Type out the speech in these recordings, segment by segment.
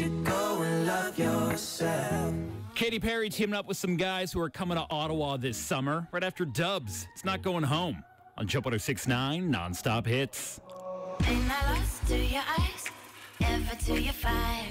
should go and love yourself. Katy Perry teaming up with some guys who are coming to Ottawa this summer, right after Dubs. It's not going home on Jump 1069 nonstop hits. Ain't I lost to your eyes, ever to your fire.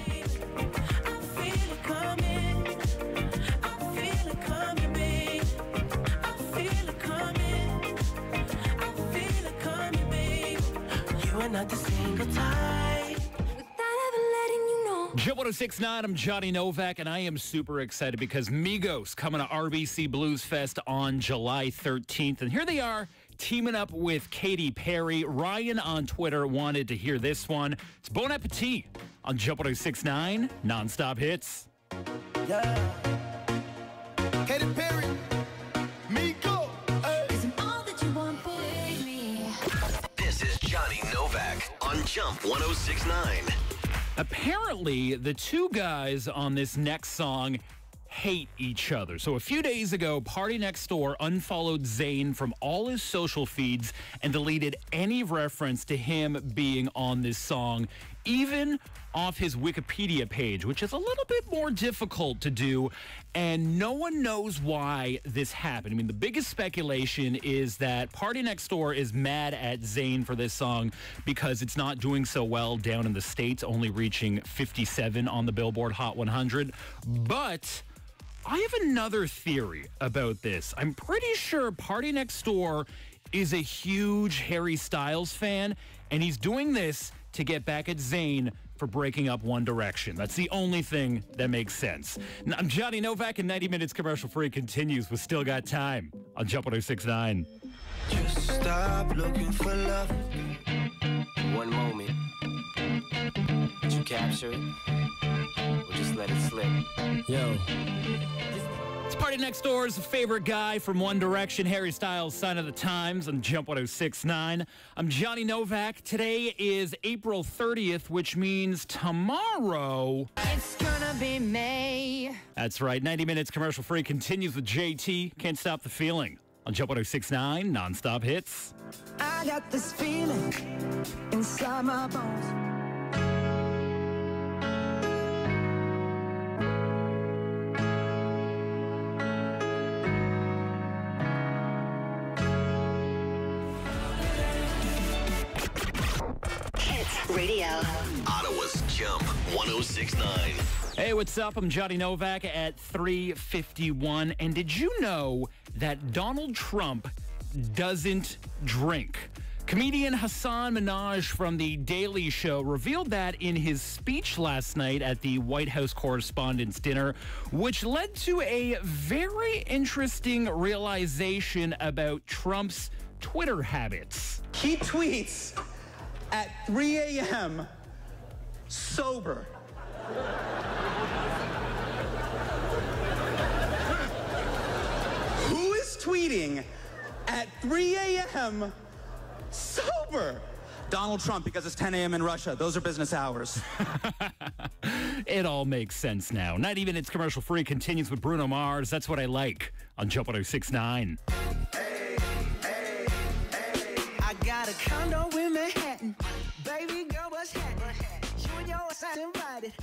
Letting you know. Jump 1069, I'm Johnny Novak, and I am super excited because Migos coming to RBC Blues Fest on July 13th. And here they are teaming up with Katy Perry. Ryan on Twitter wanted to hear this one. It's Bon Appetit on Jump 1069 nonstop hits. Yeah. Katy Perry, Miko. Hey. Isn't all that you want, baby. This is Johnny Novak on Jump 1069. Apparently, the two guys on this next song hate each other. So a few days ago, Party Next Door unfollowed Zayn from all his social feeds and deleted any reference to him being on this song, even off his Wikipedia page, which is a little bit more difficult to do. And no one knows why this happened. I mean, the biggest speculation is that Party Next Door is mad at Zayn for this song because it's not doing so well down in the States, only reaching 57 on the Billboard Hot 100. But I have another theory about this. I'm pretty sure Party Next Door is a huge Harry Styles fan, and he's doing this to get back at Zayn for breaking up One Direction. That's the only thing that makes sense. N- I'm Johnny Novak, and 90 Minutes Commercial Free continues with Still Got Time on Jump 1069. Just stop looking for love. one moment. Did you capture it? Or just let it slip? Yo, It's Party Next Door's favorite guy from One Direction, Harry Styles, Sign of the Times on Jump 1069. I'm Johnny Novak. Today is April 30th, which means tomorrow. It's gonna be May. That's right. 90 minutes commercial free continues with JT. Can't stop the feeling on Jump 1069 nonstop hits. I got this feeling inside my bones. Radio. Ottawa's Jump 1069. Hey, what's up? I'm Johnny Novak at 351. And did you know that Donald Trump doesn't drink? Comedian Hasan Minhaj from The Daily Show revealed that in his speech last night at the White House Correspondents' Dinner, which led to a very interesting realization about Trump's Twitter habits. He tweets at 3 a.m. sober. Who is tweeting at 3 a.m. sober? Donald Trump, because it's 10 a.m. in Russia. Those are business hours. It all makes sense now. Not even its commercial free continues with Bruno Mars. That's what I like on Jump 1069. I got a condo invited.